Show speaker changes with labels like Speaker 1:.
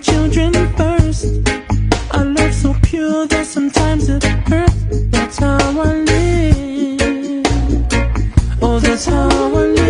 Speaker 1: children first. I love so pure that sometimes it hurts. That's how I live. Oh, that's how I live.